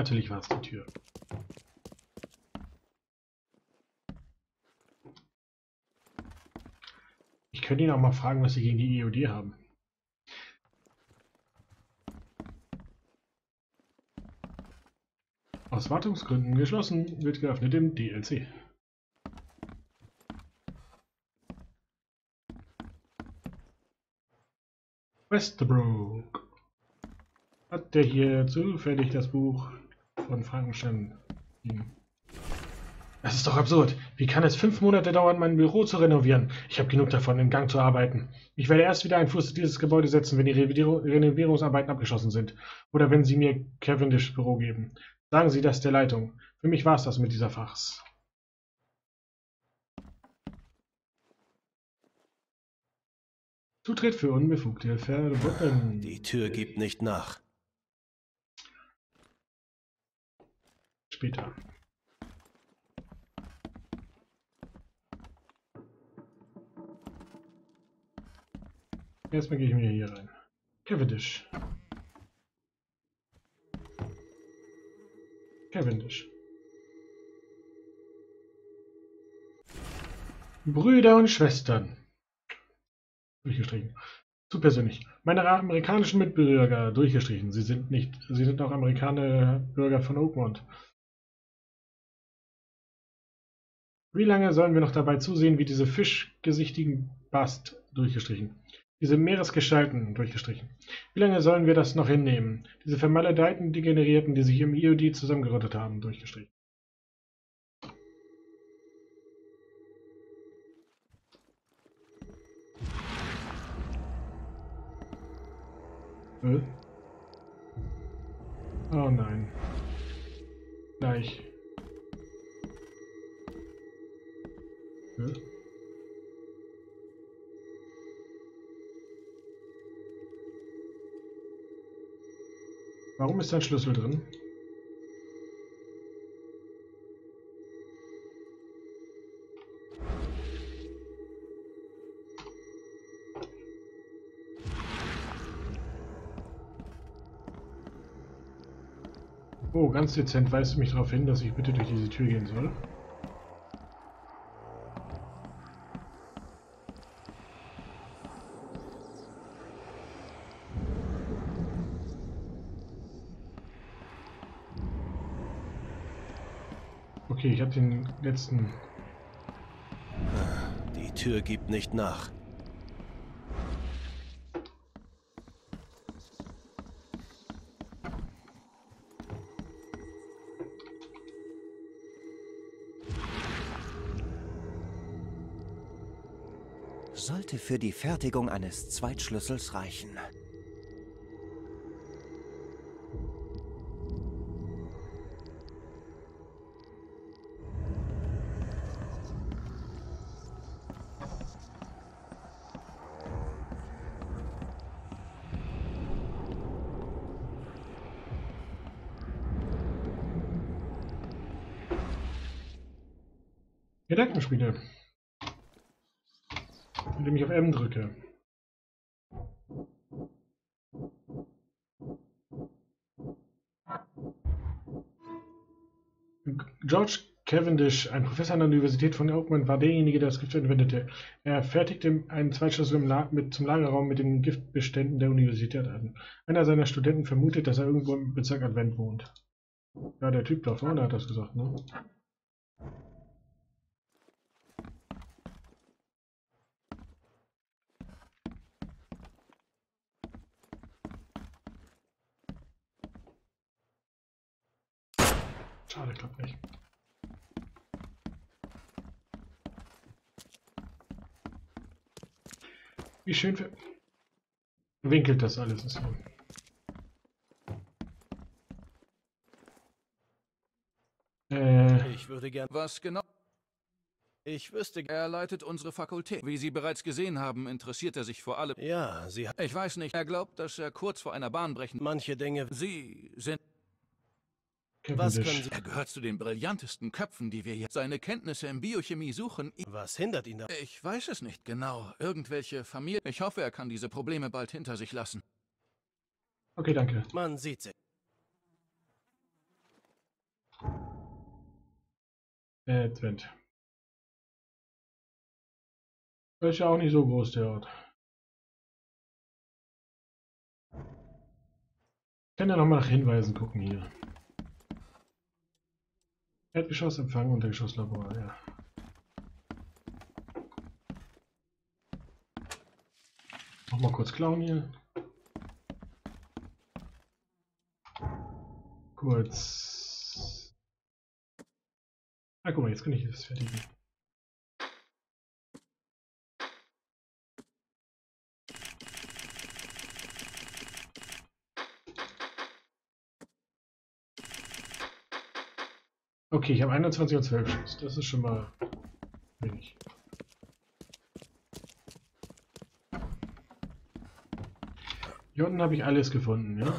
Natürlich war es die Tür. Ich könnte ihn auch mal fragen, was sie gegen die EOD haben. Aus Wartungsgründen geschlossen, wird geöffnet im DLC. Westerbrook. Hat der hier zufällig das Buch von Frankenstein liegen? Das ist doch absurd. Wie kann es fünf Monate dauern, mein Büro zu renovieren? Ich habe genug davon, im Gang zu arbeiten. Ich werde erst wieder einen Fuß in dieses Gebäude setzen, wenn die Renovierungsarbeiten abgeschlossen sind. Oder wenn Sie mir Cavendish Büro geben. Sagen Sie das der Leitung. Für mich war es das mit dieser Fachs. Zutritt für Unbefugte verboten. Die Tür gibt nicht nach. Später. Erstmal gehe ich mir hier rein. Cavendish. Cavendish. Brüder und Schwestern. Durchgestrichen. Zu persönlich. Meine amerikanischen Mitbürger, durchgestrichen. Sie sind nicht, sie sind auch Amerikaner Bürger von Oakmont. Wie lange sollen wir noch dabei zusehen, wie diese fischgesichtigen Bast, durchgestrichen, diese Meeresgestalten, durchgestrichen. Wie lange sollen wir das noch hinnehmen? Diese vermaledeiten Degenerierten, die sich im IOD zusammengerottet haben, durchgestrichen. Äh? Oh nein. Gleich. Äh? Warum ist ein Schlüssel drin? Oh, ganz dezent weist du mich darauf hin, dass ich bitte durch diese Tür gehen soll. Okay, ich habe den letzten... Die Tür gibt nicht nach. Sollte für die Fertigung eines Zweitschlüssels reichen. Gedankenspiele. Indem ich auf M drücke. George Cavendish, ein Professor an der Universität von Oakland, war derjenige, der das Gift entwendete. Er fertigte einen Zweitschlüssel mit, zum Lagerraum mit den Giftbeständen der Universität an. Einer seiner Studenten vermutet, dass er irgendwo im Bezirk Advent wohnt. Ja, der Typ da vorne hat das gesagt, ne? Schade, klappt nicht. Wie schön winkelt das alles ist. Äh. Ich würde gern. Was genau? Ich wüsste, er leitet unsere Fakultät. Wie Sie bereits gesehen haben, interessiert er sich vor allem. Ja, Sie. Ich weiß nicht. Er glaubt, dass er kurz vor einer Bahn brechen. Manche Dinge. Sie sind. Was können Sie? Er gehört zu den brillantesten Köpfen, die wir hier. Seine Kenntnisse in Biochemie suchen. Was hindert ihn da? Ich weiß es nicht genau. Irgendwelche Familie. Ich hoffe, er kann diese Probleme bald hinter sich lassen. Okay, danke. Man sieht sich. Äh, Advent. Das ist ja auch nicht so groß, der Ort. Ich kann ja nochmal nach Hinweisen gucken hier. Erdgeschossempfang, Untergeschosslabor, ja. Nochmal kurz klauen hier. Kurz. Ah, guck mal, jetzt kann ich das fertigen. Okay, ich habe 21 und 12 Schuss. Das ist schon mal wenig. Hier unten habe ich alles gefunden, ja.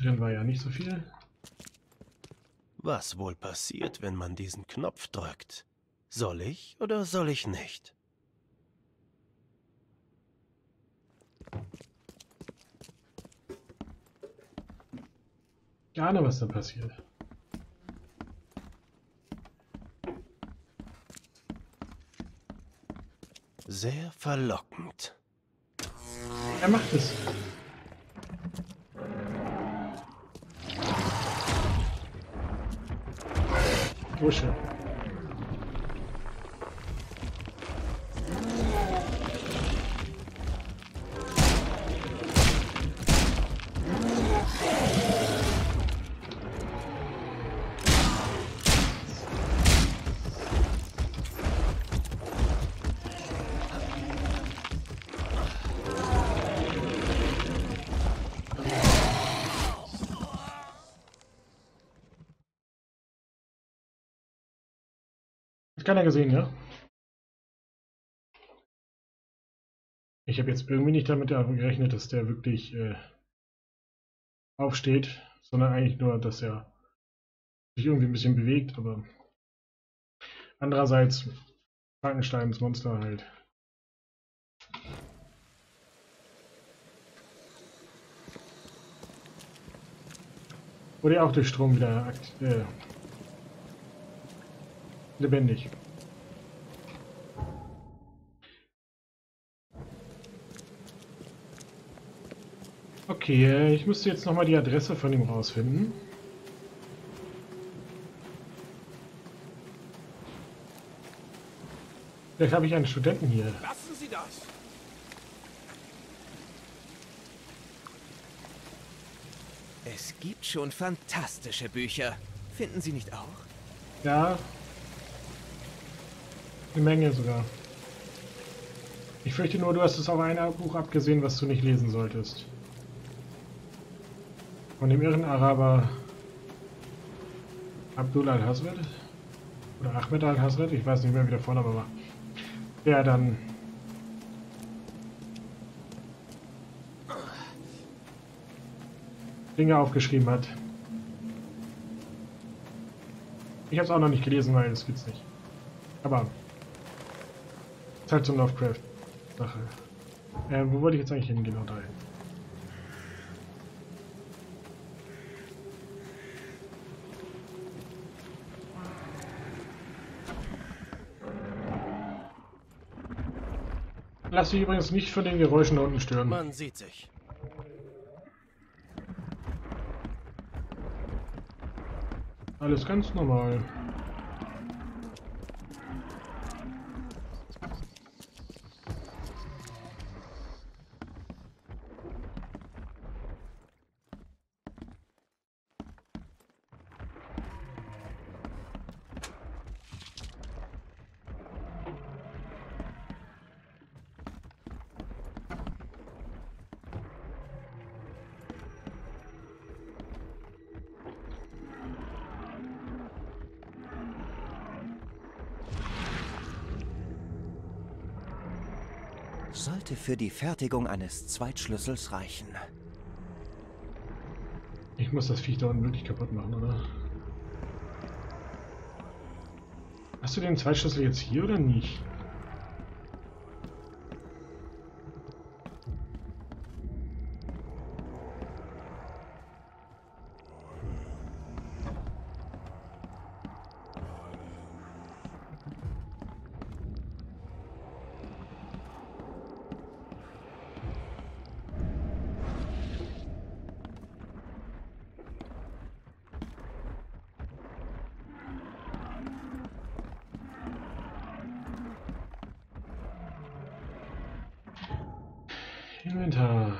Drin war ja nicht so viel. Was wohl passiert, wenn man diesen Knopf drückt? Soll ich oder soll ich nicht? Ich ahne, was da passiert. Sehr verlockend. Er macht es. Bursche. Hat keiner gesehen, ja? Ich habe jetzt irgendwie nicht damit gerechnet, dass der wirklich äh, aufsteht, sondern eigentlich nur, dass er sich irgendwie ein bisschen bewegt, aber andererseits Frankensteins Monster halt. Wurde auch durch Strom wieder äh, lebendig. Okay, ich müsste jetzt nochmal die Adresse von ihm rausfinden. Vielleicht habe ich einen Studenten hier. Lassen Sie das! Es gibt schon fantastische Bücher. Finden Sie nicht auch? Ja. Eine Menge sogar. Ich fürchte nur, du hast es auf ein Buch abgesehen, was du nicht lesen solltest. Von dem irren Araber Abdul al-Hazred? Oder Ahmed al-Hazred? Ich weiß nicht mehr, wie der Vorname war. Der dann Dinge aufgeschrieben hat. Ich habe es auch noch nicht gelesen, weil das gibt's nicht. Aber ist halt eine Lovecraft-Sache. Äh, wo wollte ich jetzt eigentlich hin? Genau dahin. Lass dich übrigens nicht von den Geräuschen da unten stören. Man sieht sich. Alles ganz normal. Sollte für die Fertigung eines Zweitschlüssels reichen. Ich muss das Viech da wirklich kaputt machen, oder? Hast du den Zweitschlüssel jetzt hier oder nicht? Inventar.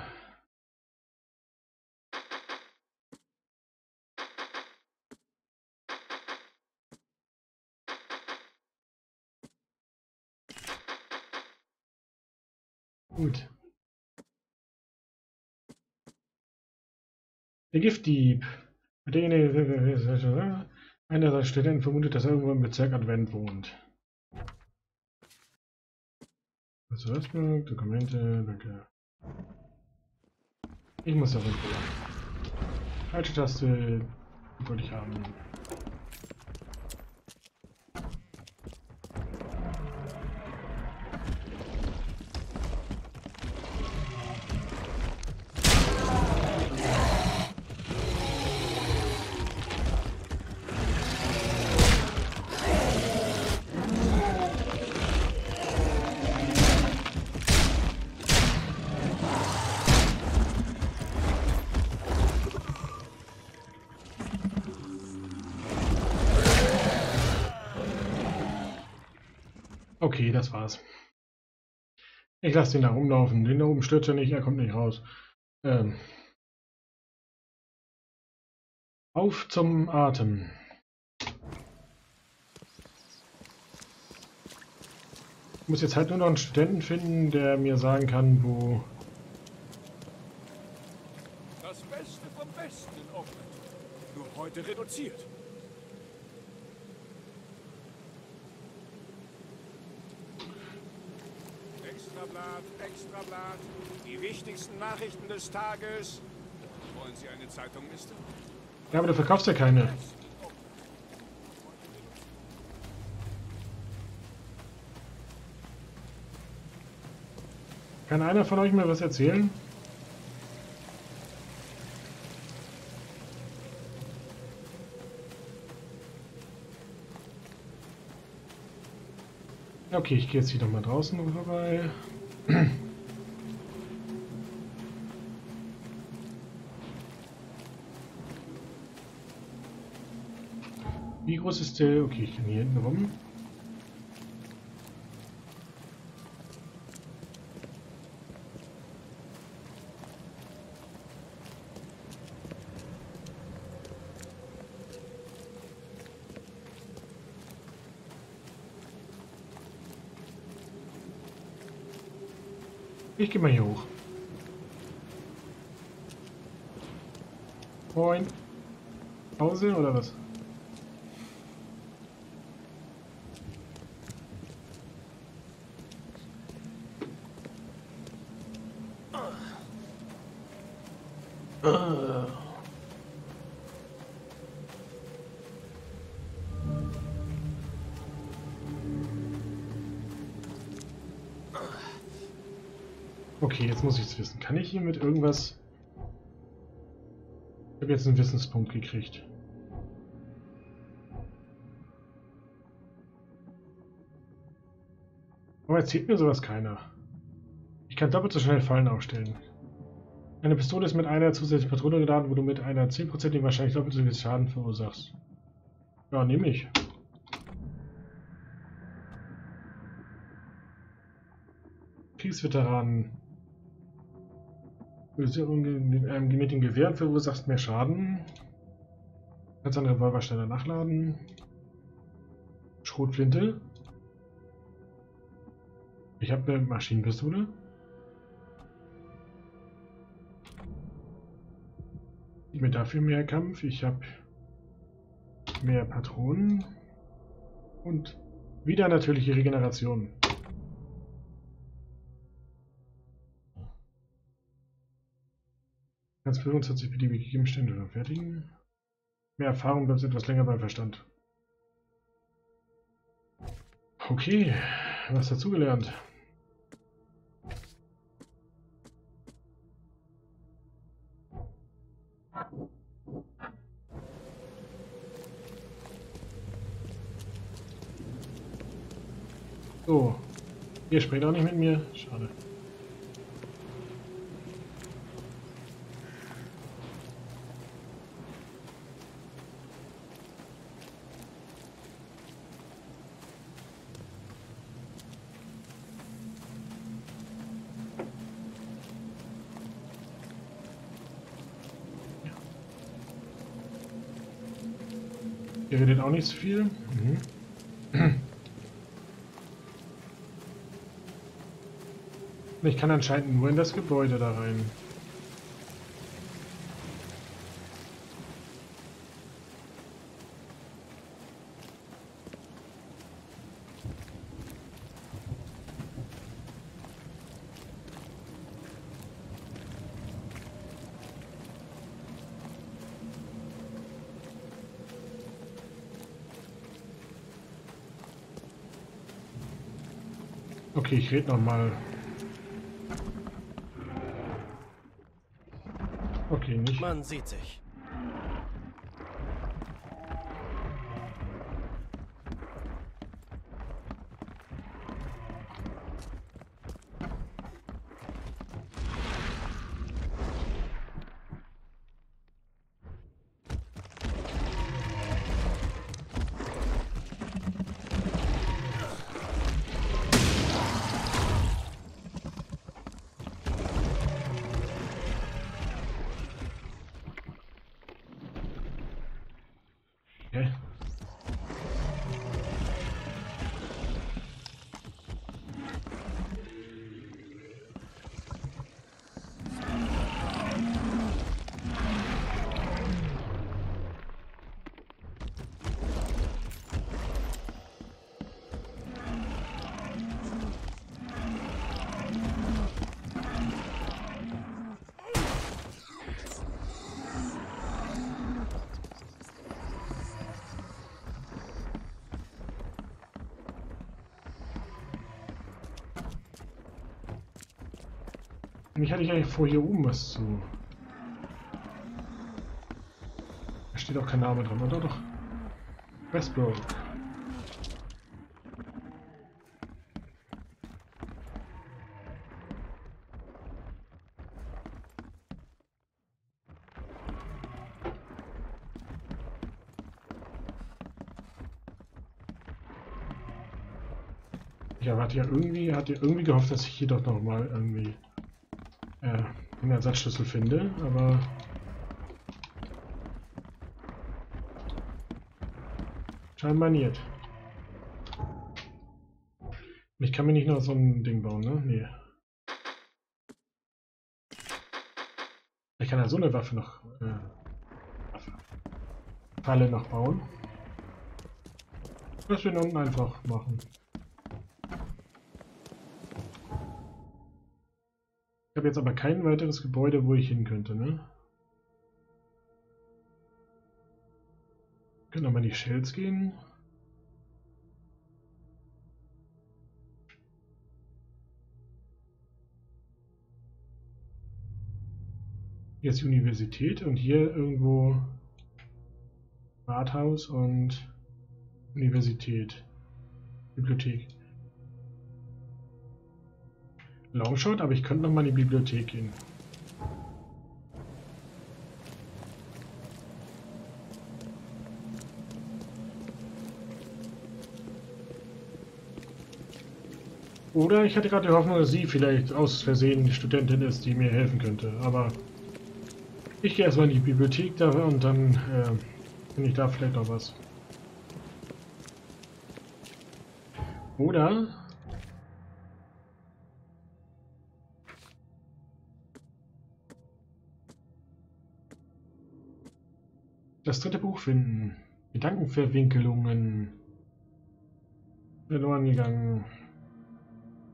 Gut. Der Giftdieb. Derjenige, einer der Studenten vermutet, dass er irgendwo im Bezirk Advent wohnt. Also Dokumente, danke. Ich muss da runter. Falsche Taste, wollte ich haben. Okay, das war's. Ich lasse den da rumlaufen. Den da oben stört ja nicht, er kommt nicht raus. Ähm. Auf zum Atem. Ich muss jetzt halt nur noch einen Studenten finden, der mir sagen kann, wo... Das Beste vom Besten Oakland. Nur heute reduziert. Extrablatt, Extrablatt. Die wichtigsten Nachrichten des Tages. Wollen Sie eine Zeitung, Mister? Ja, aber du verkaufst ja keine. Kann einer von euch mal was erzählen? Okay, ich gehe jetzt wieder mal draußen vorbei. Wie groß ist der? Okay, ich kann hier hinten rum. Ich gehe mal hier hoch. Moin. Pause oder was? Jetzt muss ich es wissen. Kann ich hier mit irgendwas... Ich habe jetzt einen Wissenspunkt gekriegt. Aber erzählt mir sowas keiner. Ich kann doppelt so schnell Fallen aufstellen. Eine Pistole ist mit einer zusätzlichen Patrone geladen, wo du mit einer 10%igen wahrscheinlich doppelt so viel Schaden verursachst. Ja, nehme ich. Kriegsveteranen. Mit einem gemähten Gewehr verursachst mehr Schaden. Kannst einen Revolver schneller nachladen. Schrotflinte. Ich habe eine Maschinenpistole. Gib mir dafür mehr Kampf. Ich habe mehr Patronen. Und wieder natürliche Regeneration. Kannst 25 beliebige Gegenstände verfertigen. Mehr Erfahrung bleibt etwas länger beim Verstand. Okay, was dazugelernt. So, ihr spricht auch nicht mit mir. Schade. Ihr redet auch nicht so viel. Mhm. Ich kann anscheinend nur in das Gebäude da rein. Okay, ich rede noch mal. Okay, nicht. Man sieht sich. Mich hatte ich eigentlich vor, hier oben was zu. Da steht auch kein Name dran, oder doch? Westbrook. Ich erwarte ja irgendwie, hatte irgendwie gehofft, dass ich hier doch noch mal irgendwie äh, einen Ersatzschlüssel finde, aber scheinbar nicht. Ich kann mir nicht noch so ein Ding bauen, ne? Nee. Ich kann ja so eine Waffe noch äh. Falle noch bauen. Das wir unten einfach machen. Jetzt aber kein weiteres Gebäude, wo ich hin könnte, ne? Können mal in die Shells gehen. Hier ist die Universität und hier irgendwo Rathaus und Universität. Bibliothek. Longshot, aber ich könnte noch mal in die Bibliothek gehen. Oder ich hatte gerade die Hoffnung, dass sie vielleicht aus Versehen die Studentin ist, die mir helfen könnte. Aber ich gehe erstmal in die Bibliothek da und dann äh, finde ich da vielleicht noch was. Oder Das dritte Buch finden. Gedankenverwinkelungen. Verloren gegangen.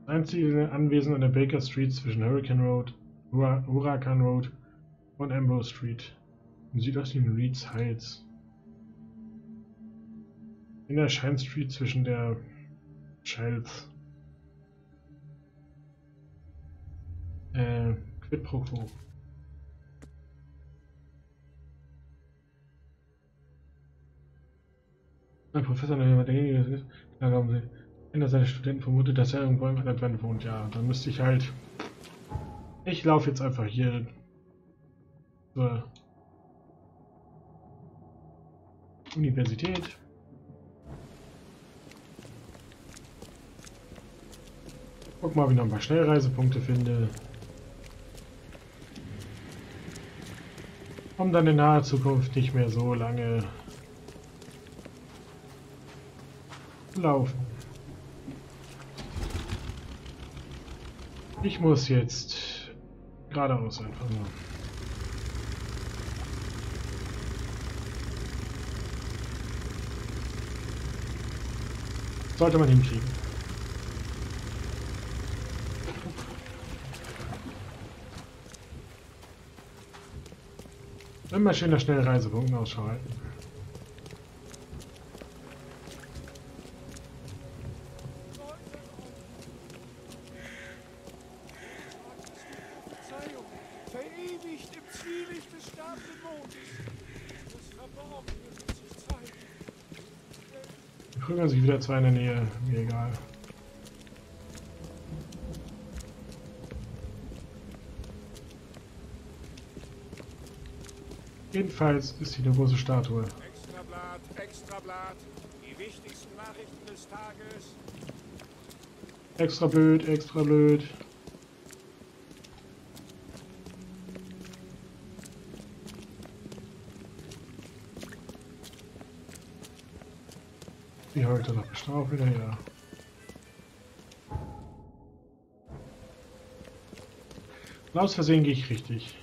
Einzige Anwesen an der Baker Street zwischen Hurricane Road, Hura Huracan Road und Ambrose Street. Im Südosten Reeds Heights. In der Shine Street zwischen der Childs. Äh, Quid pro quo. Ein Professor, der derjenige ist, da glauben Sie, einer seiner Studenten vermutet, dass er irgendwo im Advent wohnt. Ja, dann müsste ich halt. Ich laufe jetzt einfach hier zur Universität. Guck mal, ob ich noch ein paar Schnellreisepunkte finde. Um dann in naher Zukunft nicht mehr so lange laufen. Ich muss jetzt geradeaus einfach nur. Sollte man hinkriegen. Immer schön nach schnellen Reisepunkten Ausschau halten. Verzeihung, verewigt im Zwielicht des sterbenden Mondes. Das Verborgene wird sich zeigen. Wir prügeln sich wieder zwei in der Nähe. Mir egal. Jedenfalls ist hier eine große Statue. Extrablatt, Extrablatt. Die wichtigsten Nachrichten des Tages. Extra blöd, extra blöd. Wie heute noch bestraft wieder, ja. Und Aus Versehen gehe ich richtig.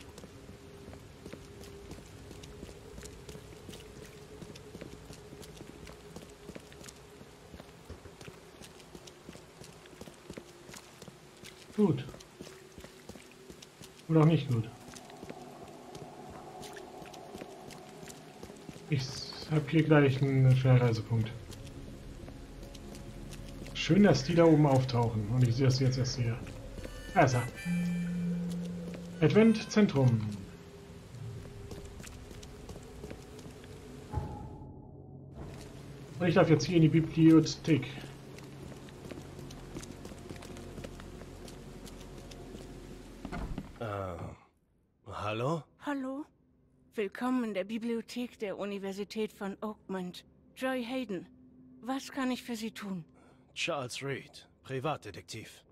Gut. Oder auch nicht gut. Ich habe hier gleich einen Schnellreisepunkt. Schön, dass die da oben auftauchen und ich sehe das jetzt erst hier. Also. Adventzentrum. Und ich darf jetzt hier in die Bibliothek. Äh, hallo? Hallo, willkommen in der Bibliothek der Universität von Oakmont. Joy Hayden, was kann ich für Sie tun? Charles Reed, Privatdetektiv.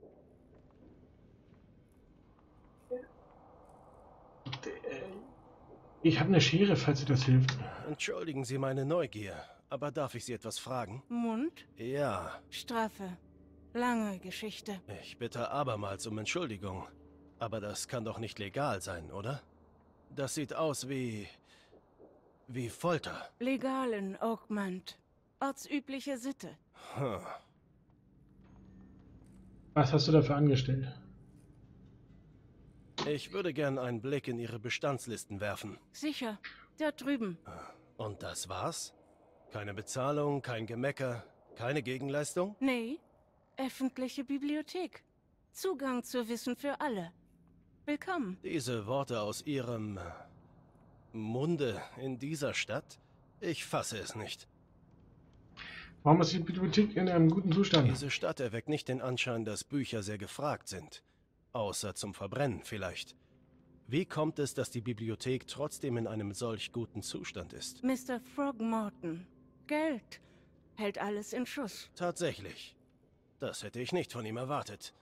Ich habe eine Schere, falls dir das hilft. Entschuldigen Sie meine Neugier, aber darf ich Sie etwas fragen? Mund, Ja, Strafe, lange Geschichte. ich bitte abermals um Entschuldigung. Aber das kann doch nicht legal sein, oder? Das sieht aus wie... wie Folter. Legal in Oakmont. Ortsübliche Sitte. Hm. Was hast du dafür angestellt? Ich würde gern einen Blick in Ihre Bestandslisten werfen. Sicher, da drüben. Und das war's? Keine Bezahlung, kein Gemecker, keine Gegenleistung? Nee, öffentliche Bibliothek. Zugang zu Wissen für alle. Willkommen. Diese Worte aus Ihrem Munde in dieser Stadt? Ich fasse es nicht. Warum ist die Bibliothek in einem guten Zustand? Diese Stadt erweckt nicht den Anschein, dass Bücher sehr gefragt sind. Außer zum Verbrennen vielleicht. Wie kommt es, dass die Bibliothek trotzdem in einem solch guten Zustand ist? Mr. Throgmorton. Geld hält alles in Schuss. Tatsächlich. Das hätte ich nicht von ihm erwartet.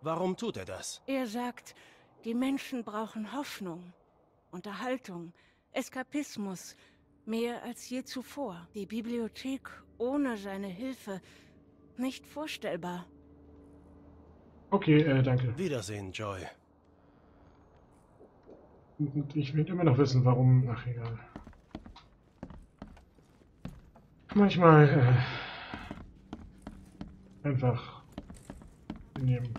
Warum tut er das? Er sagt, die Menschen brauchen Hoffnung, Unterhaltung, Eskapismus, mehr als je zuvor. Die Bibliothek ohne seine Hilfe nicht vorstellbar. Okay, äh, danke. Wiedersehen, Joy. Und ich will immer noch wissen, warum. Ach, egal. Manchmal äh, einfach nehmen.